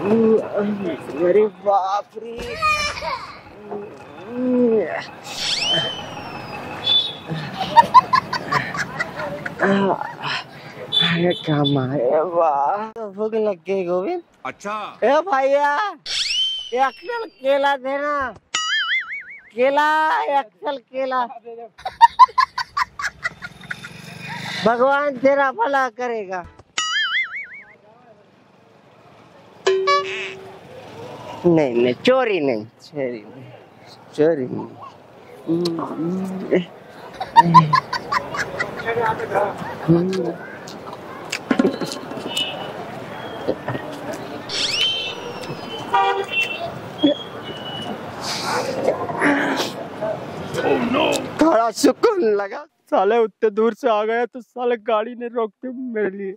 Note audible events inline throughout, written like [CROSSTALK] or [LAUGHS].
अरे बाप रे अरे वाह। तो भूख लग गई गोविंद। अच्छा। ए भैया अक्सर केला देना केला अक्सर केला। भगवान तेरा भला करेगा। नहीं नहीं, चोरी नहीं चोरी नहीं चोरी नहीं। थोड़ा सुकून लगा साले उतने दूर से आ गया तो साले गाड़ी ने रोक के मेरे लिए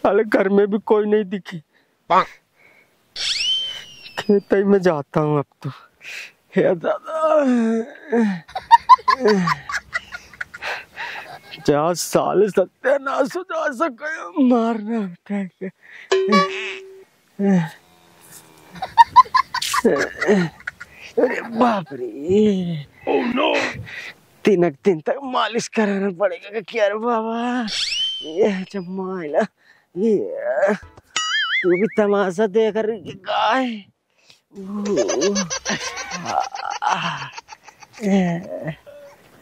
साले घर में भी कोई नहीं दिखी। खेत ही में जाता हूँ अब तो। हे दादा। जा साले सत्यानाश हो जा सके मारना अरे बाप रे तीन दिन तक मालिश कराना पड़ेगा क्या बाबा। ये जमाइला ये तू भी तमाशा देख रही गाय।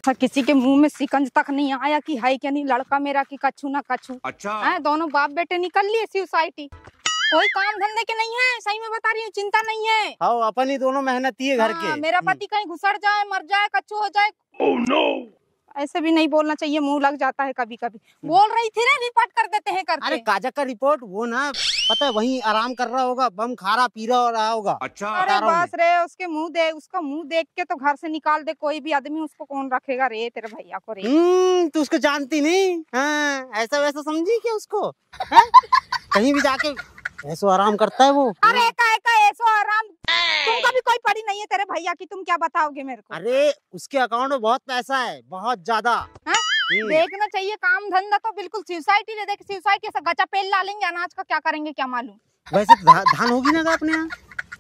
था किसी के मुँह में सिकंज तक नहीं आया कि है क्या नहीं लड़का मेरा कि कछू ना कछू। अच्छा। हैं दोनों बाप बेटे निकल लिए सोसाइटी कोई काम धंधे के नहीं है सही में बता रही हूँ चिंता नहीं है। हाँ अपन ही दोनों मेहनती है घर हाँ, के। मेरा पति कहीं घुसड़ जाए मर जाए कच्चू हो जाए। ऐसे भी नहीं बोलना चाहिए मुँह लग जाता है कभी कभी बोल रही थी ना रिपोर्ट कर देते हैं करते अरे काजक का रिपोर्ट वो ना पता है वहीं आराम कर रहा होगा बम खा रहा पी रहा रहा होगा। अच्छा। अरे हूँ बस रे उसके मुँह दे उसका मुँह देख के तो घर से निकाल दे कोई भी आदमी उसको कौन रखेगा रे तेरे भैया को रे। हम्म तू उसको जानती नहीं? हाँ ऐसा वैसा समझी क्या उसको? कहीं भी जाके ऐसो आराम करता है वो? अरे का का ऐसो आराम। तुमको भी कोई पड़ी नहीं है तेरे भैया की तुम क्या बताओगे मेरे को? अरे उसके अकाउंट में बहुत पैसा है बहुत ज़्यादा। हाँ? हम्म, देखना चाहिए काम धंधा तो बिल्कुल सोसाइटी देख सोसाइटी से गचा पेल डालेंगे अनाज का क्या करेंगे क्या मालूम? वैसे धा, धान होगी ना अपने यहाँ?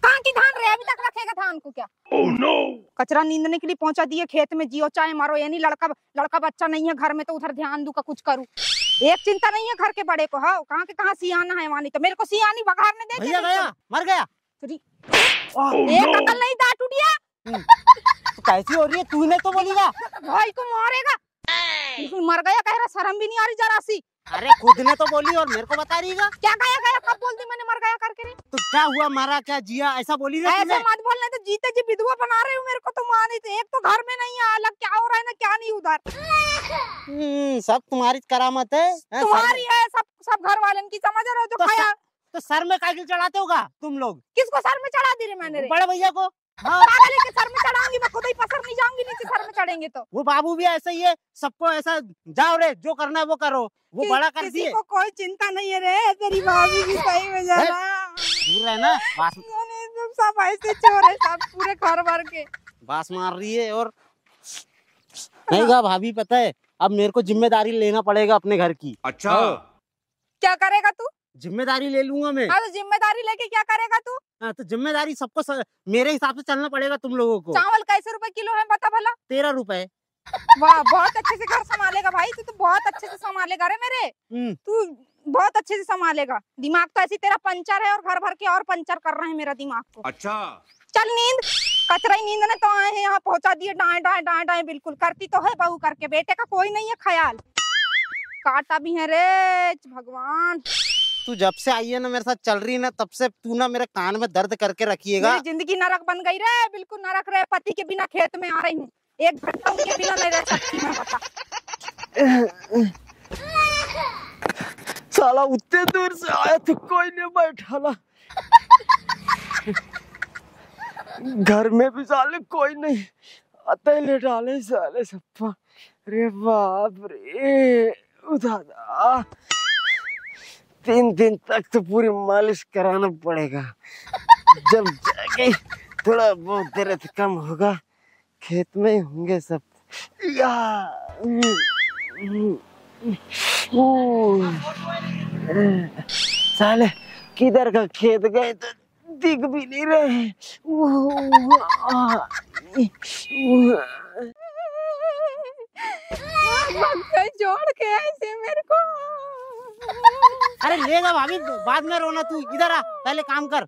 कहाँ की धान रहे अभी तक रखेगा धान को क्या? Oh, no. कचरा नींदने के लिए पहुँचा दिए खेत में जियो चाहे मारो यानी लड़का लड़का बच्चा नहीं है घर में तो उधर ध्यान दू का कुछ करूँ? एक चिंता नहीं है घर के बड़े को हाँ? कहाँ के कहाँ सियाना है वानी तो मेरे को सियानी बघारने दे भैया गया मर गया। एक अकल नहीं दांत टूटिया तो कैसी हो रही है? तूने तो बोलीगा। भाई को मारेगा। मर गया कह रहा शर्म भी नहीं आ रही जरा सी। अरे खुद ने तो बोली और मेरे को बता रही है। क्या गया गया? कब बोल दी मैंने मर गया करके? रे तो क्या हुआ मारा क्या जिया? ऐसा बोली ना ऐसे मत बोलने तो जीते जी विधवा बना रहे हो मेरे को तो मानी तो एक तो घर में नहीं है अलग क्या हो रहा है ना क्या नहीं उधर? हम्म, सब तुम्हारी करामत है हैं, तुम्हारी है सब सब घर वाले की समझ रहे हो जो तो खाया। तो सर में कागिल चढ़ाते होगा तुम लोग? किसको सर में चढ़ा दी रे मैंने रे? बड़े भैया को। हाँ। पागल है कि सर में चढ़ाऊँगी मैं खुद ही पसर नहीं जाऊँगी नीचे सर में चढ़ेंगे तो। वो बाबू भी ऐसा ही है सबको ऐसा जाओ रे जो करना है वो करो। वो कि- बड़ा कर किसी दिए। को कोई चिंता नहीं है रे तेरी भाभी भी सही में जाना दूर रहना बास सब ऐसे चोर है सब पूरे घर भर के। बास मार रही है और नहीं गा भाभी पता है अब मेरे को ज़िम्मेदारी लेना पड़ेगा अपने घर की। अच्छा। हाँ। क्या करेगा तू? ज़िम्मेदारी ले लूँगा मैं। हाँ तो ज़िम्मेदारी लेके क्या करेगा तू? हाँ, तो ज़िम्मेदारी सबको स... मेरे हिसाब से चलना पड़ेगा तुम लोगों को। चावल कैसे रुपए किलो है बता भला? तेरह रुपए। वाह बहुत अच्छे से घर संभालेगा भाई तू तो बहुत अच्छे से संभालेगा रे मेरे। हम्म, तू बहुत अच्छे से संभालेगा। दिमाग तो ऐसी तेरा पंचर है और घर भर के और पंचर कर रहे हैं मेरा दिमाग को। अच्छा। चल नींद। कचरा ही नींद ने तो आए हैं यहाँ पहुँचा दिए डाए डाए डाए डाए बिल्कुल। करती तो है बहू करके बेटे का कोई नहीं है ख्याल। काटा भी है रे भगवान। तू जब से आई है ना मेरे साथ चल रही है ना तब से तू ना मेरे कान में दर्द करके रखिएगा। ज़िंदगी नरक बन गई रे बिल्कुल नरक रे। पति के बिना खेत में आ रही हूँ। एक घंटा उनके बिना नहीं रह सकती मैं बता। साला उतने दूर से आया तो कोई नहीं बैठा ला घर में भी साले कोई नहीं। आते ही ले डाले साले सप्पा। अरे बाप रे उदादा तीन दिन तक तो पूरी मालिश कराना पड़ेगा। जब जाके थोड़ा बहुत दर्द कम होगा। खेत में ही होंगे सब। या। साले, किधर का खेत गए तो दिख भी नहीं रहे। जोड़ के ऐसे मेरे को। अरे लेगा भाभी बाद में रोना तू इधर आ पहले काम कर।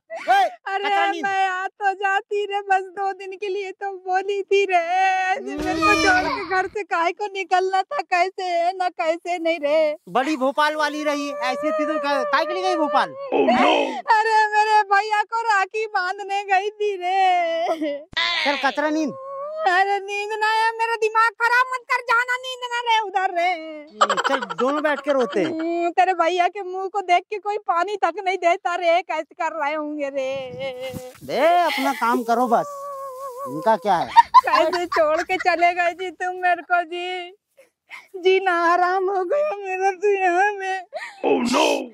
अरे मैं आ तो जाती रे बस दो दिन के लिए तो बोली थी रे। ऐसे मेरे को छोड़ के घर से काहे को निकलना था कैसे है ना कैसे नहीं रे। बड़ी भोपाल वाली रही ऐसी थी तो काय के लिए गई भोपाल? अरे भैया को राखी बांधने गई थी रे। चल कचरा नींद। अरे नींद ना है मेरा दिमाग खराब मत कर जाना नींद ना रे उधर रे। चल दोनों बैठ के रोते। हैं। हम्म, तेरे भैया के मुँह को देख के कोई पानी तक नहीं देता रे कैसे कर रहे होंगे रे। दे अपना काम करो बस। इनका क्या है? कैसे छोड़ के चले गए जी तुम मेरे को जी? जीना आराम हो गया मेरा तो यहाँ में। एक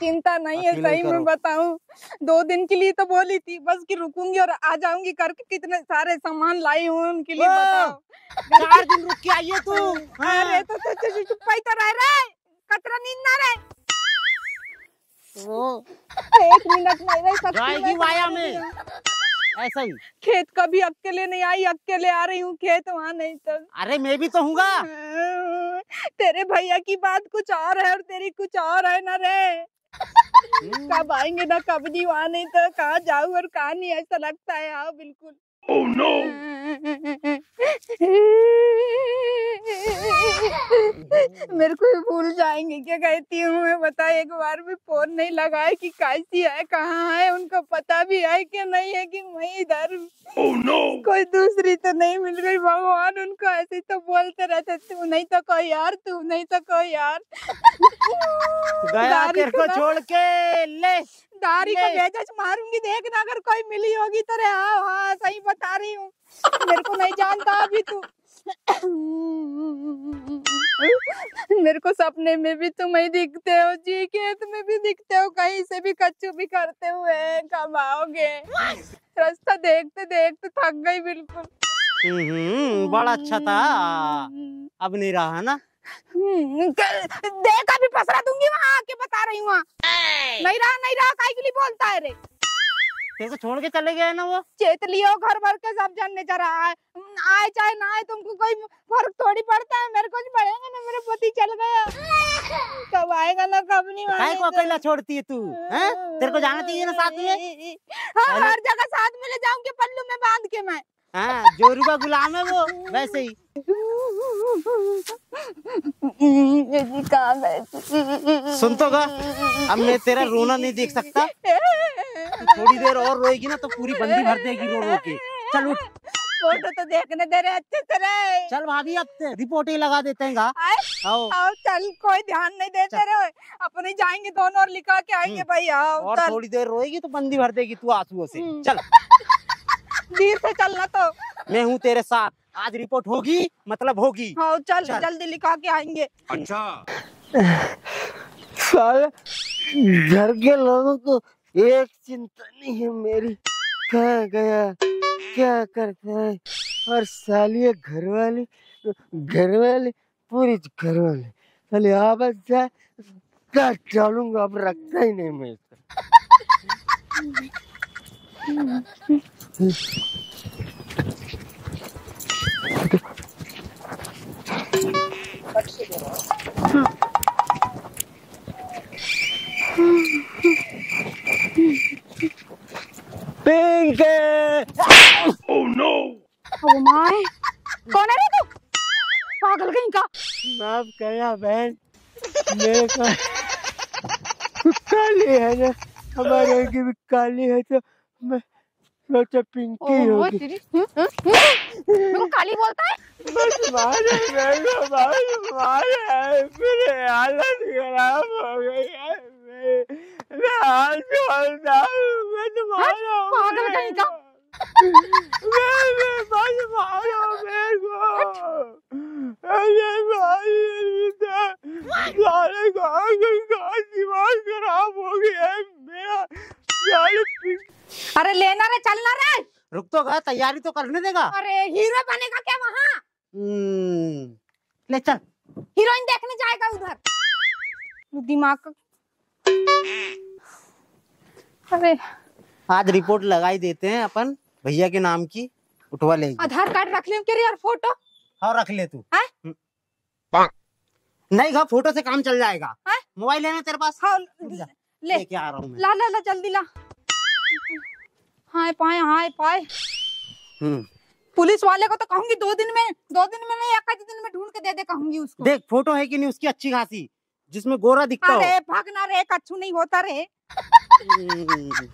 चिंता नहीं है सही। में बताऊँ। दो दिन के लिए तो बोली थी बस कि रुकूँगी और आ जाऊँगी करके कितने सारे सामान लाई हूँ उनके लिए बताओ। [LAUGHS] चार दिन रुक के आइए तू हाँ। अरे तो तो- तो- चुप ही तो रह रे कतरा नींद ना रे वो। एक मिनट नहीं रह सकती वाया में। ऐसा ही। खेत कभी अकेले नहीं आई अकेले आ रही हूँ खेत वहाँ नहीं तो। अरे मैं भी तो हूँगा। तेरे भैया की बात कुछ और है और तेरी कुछ और है ना रे। [LAUGHS] कब आएँगे ना कब जी वहाँ नहीं तो कहाँ जाऊ और कहाँ नहीं ऐसा लगता है। हाँ बिल्कुल। [LAUGHS] मेरे को भी भूल जाएँगे। क्या कहती हूँ मैं? बता एक बार भी फ़ोन नहीं लगाए कि कैसी है कहाँ है उनको पता भी है कि नहीं है कि मैं इधर हूँ। कोई दूसरी तो नहीं मिल गई। भगवान उनको ऐसे तो बोलते रहते तू नहीं तो कोई यार तू नहीं तो कोई यार। गया दारी तेरे को को छोड़ के ले दारी को भेजा मारूँगी देखना अगर कोई मिली होगी तो रे हाँ हाँ सही बता रही हूँ। मेरे को नहीं जानता अभी तू। मेरे को सपने में भी तुम ही दिखते हो जी खेत में भी दिखते हो कहीं से भी कच्चू भी करते हुए कब आओगे? रास्ता देखते देखते थक गई बिल्कुल। हम्म, बड़ा अच्छा था। अब नहीं रहा है ना? हम्म, देखा भी पसरा दूँगी वहाँ आके बता रही हूँ नहीं रहा नहीं रहा काहे के लिए बोलता है रे? तेरे को छोड़ के चले गए ना वो? चेत लियो घर भर के सब जानने जा रहा है। आए चाहे ना आए तुमको कोई फ़र्क थोड़ी पड़ता है? मेरे को नहीं पड़ेगा ना मेरा पति चल गया। कब आएगा ना कब नहीं काय को अकेला छोड़ती है तू हैं? तेरे को जाना चाहिए ना साथ में? हाँ हर जगह साथ में ले जाऊँगी पल्लू में बाँध के मैं। हाँ जोरू का गुलाम है वो वैसे ही। [LAUGHS] सुन तो गा। अब मैं तेरा रोना नहीं देख सकता। थोड़ी देर और रोएगी ना तो पूरी बंदी भर देगी रो रो के चल उठ। फ़ोटो तो देखने दे रहे अच्छे से रे। चल भाभी अब रिपोर्ट ही लगा देते हैं आओ। आओ चल कोई ध्यान नहीं देते रहे। अपने जाएँगे दोनों और लिखा के आएँगे भाई आओ और थोड़ी देर रोएगी तो बंदी भर देगी तू आंसुओं से। हम्म। चल। [LAUGHS] धीरे से चलना तो। मैं हूँ तेरे साथ। आज रिपोर्ट होगी मतलब होगी। हाँ चल चल। जल्दी लिखा के आएँगे। अच्छा। साले घर के लोगों को एक चिंता नहीं है मेरी कहाँ गया क्या करता है? और सालिए घर वाली घर वाली पूरी घर वाली साली आवाज़ जाए क्या डालूँगा अब रखता ही नहीं मैं पिंक! ओ माय कौन है रे तू? पागल कहीं का? माफ़ करना बहन मेरे को काली है ना हमारे की भी काली है तो मैं सोचा पिंकी ओहो होगी। हम्म। मेरे को काली बोलता है? बस मारे मेरे को बस मारे मेरे हालत खराब हो गई है। मैं हाथ छोड़ता हूँ मैं तुम्हारा हूँ पागल कहीं का। मैं मैं बस मारो मेरे को। अरे भाई सारे गाँव का दिमाग खराब हो गया है। मेरा पिंक अरे लेना रे चलना रे। रुक तो गा तैयारी तो करने देगा। अरे हीरो बनेगा क्या वहाँ? हम्म, ले चल। हीरोइन देखने जाएगा उधर। दिमाग अरे। आज रिपोर्ट लगाई देते हैं अपन भैया के नाम की उठवा लेगी। आधार कार्ड रख ले यार फ़ोटो। हाँ रख ले तू। हम्म। नहीं फ़ोटो से काम चल जाएगा। मोबाइल है ना तेरे पास। हाँ ले। लेके आ रहा हूँ ला ला ला जल्दी ला। हाय पाए हाय पाए हम्म। पुलिस वाले को तो कहूँगी दो दिन में दो दिन में नहीं एक आध दिन में ढूंढ के दे दे कहूँगी उसको। देख फ़ोटो है कि नहीं उसकी अच्छी खासी जिसमें गोरा दिखता हो। अरे भागना रे कच्छू नहीं होता रे। हम्म।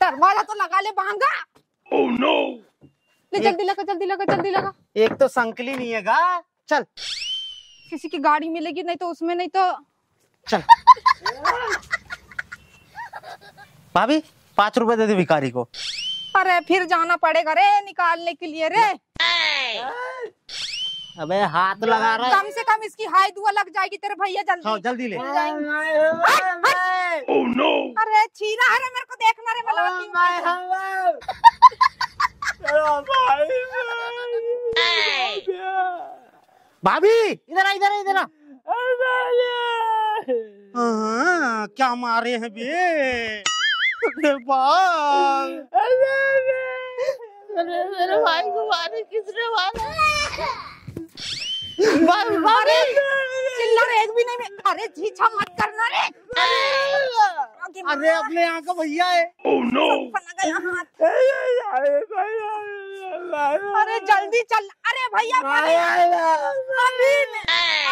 दरवाज़ा तो लगा ले बांगा ले जल्दी लगा जल्दी लगा जल्दी लगा। एक तो संकली नहीं है गा। चल। किसी की गाड़ी मिलेगी नहीं तो उसमें नहीं तो चल। [LAUGHS] भाभी पाँच रुपए दे दे भिखारी को। अरे फिर जाना पड़ेगा रे निकालने के लिए रे। अबे हाथ लगा रहा है। कम से कम इसकी हाई दुआ लग जाएगी तेरे भैया जल्दी। हाँ, जल्दी ले। मिल जाएँगे। अरे छीना है मेरे को देखना रे भाभी! इधर आ इधर आ इधर आ। हाँ, क्या मारे हैं बे? अरे बाप मेरे भाई को मारे किसने मारा अरे चिल्ला रे एक भी नहीं में अरे छीछा मत करना रे। अरे अपने यहाँ का भैया है। बना गया अरे जल्दी चल। अरे भैया अभी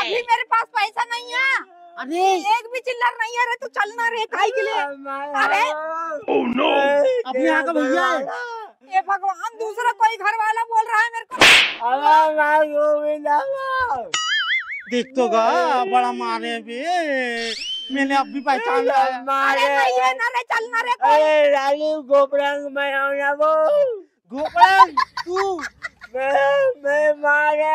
अभी मेरे पास पैसा नहीं है। अरे। एक भी चिल्लर नहीं है रे तू चलना रे काई के लिए। अरे ओह नो अपने यहाँ का भैया है। ये भगवान दूसरा कोई घर वाला बोल रहा है मेरे को। देख तो गा बड़ा मारे बे मैंने अब भी पहचान लिया अरे नहीं है ना रे चलना रे कोई। गोपरंग मैं हूँ ना वो। गोपाल तू। मैं मैं मारे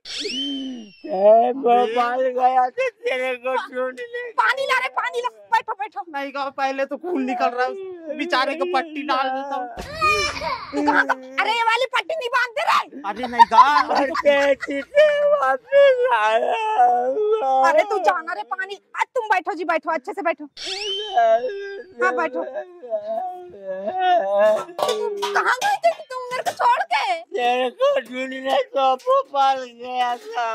भोपाल गया। तो तेरे को ढूँढने पानी ला रे पानी ला। बैठो बैठो। नहीं कहा पहले तो खून निकल रहा है। बेचारे को पट्टी डाल देता हूँ तू कहाँ का अरे ये वाली पट्टी नहीं बांधते रे। अरे नहीं तो वापस आया अरे तू जाना रे पानी। आज तुम बैठो जी बैठो अच्छे से बैठो। हाँ, बैठो। कहाँ गए थे तुम मेरे को छोड़ के। तेरे को ढूँढने तो भोपाल गया। था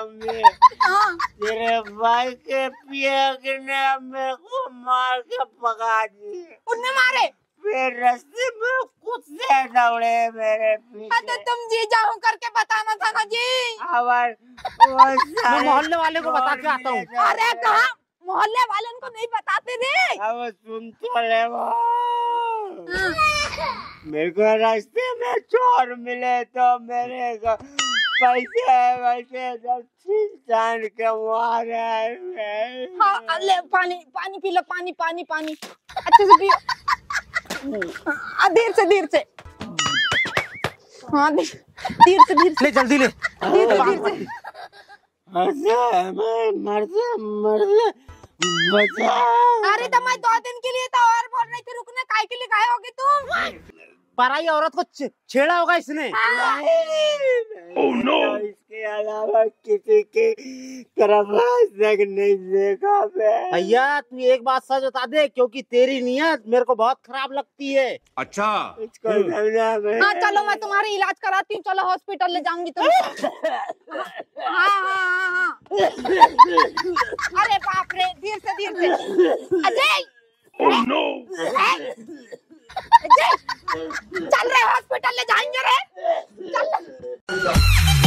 हाँ। तेरे भाई के पिया ने मेरे को मार के पका दिए उनने मारे? फिर रस्ते में से दौड़े मेरे अरे पीछे तुम जी जाऊँ करके बताना था ना जी। और मैं मोहल्ले वाले को बता के आता हूँ। अरे कहा? मोहल्ले वाले उनको नहीं बताते रे। अब सुन तो ले मेरे को रास्ते में चोर मिले तो मेरे को पैसे वैसे जान के मारे हैं। हाँ ले पानी पानी पी लो पानी पानी पानी अच्छे से पियो देर से देर से हाँ देर से देर से ले जल्दी ले। देर से देर से मैं मरते मरते बचा अरे तो मैं दो दिन के लिए तो और बोल रही थी रुकने काय के लिए गए होगे तुम? पराई औरत को छेड़ा होगा इसने। oh, no! इसके अलावा किसी की तरफ़ तक नहीं देखा मैं। भैया तू एक बात सच बता दे क्योंकि तेरी नीयत मेरे को बहुत खराब लगती है। अच्छा। इसको हाँ चलो मैं तुम्हारी इलाज कराती हूँ चलो हॉस्पिटल ले जाऊँगी तुम हाँ हाँ हाँ हाँ। अरे बाप रे धीरे से धीरे से। अजय! चल रहे हॉस्पिटल ले जाएँगे रे। चल।